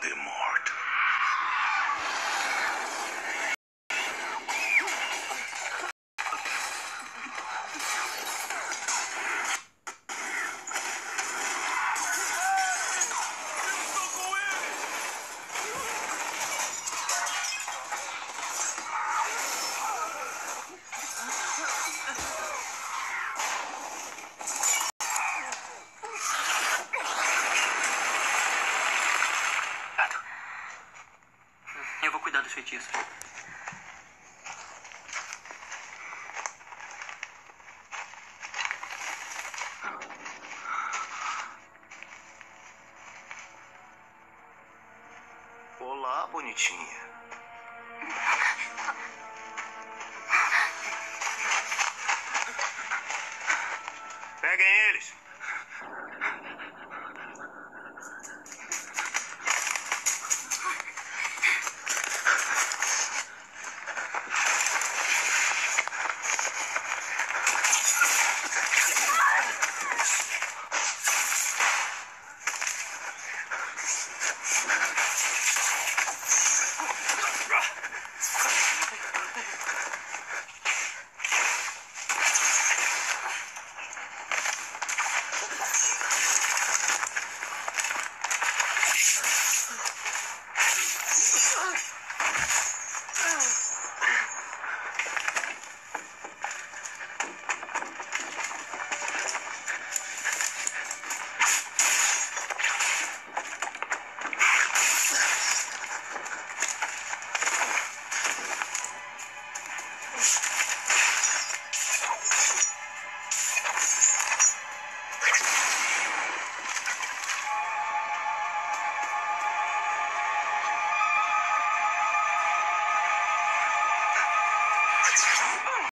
the mortar. Dos feitiços. Olá, bonitinha. Peguem eles.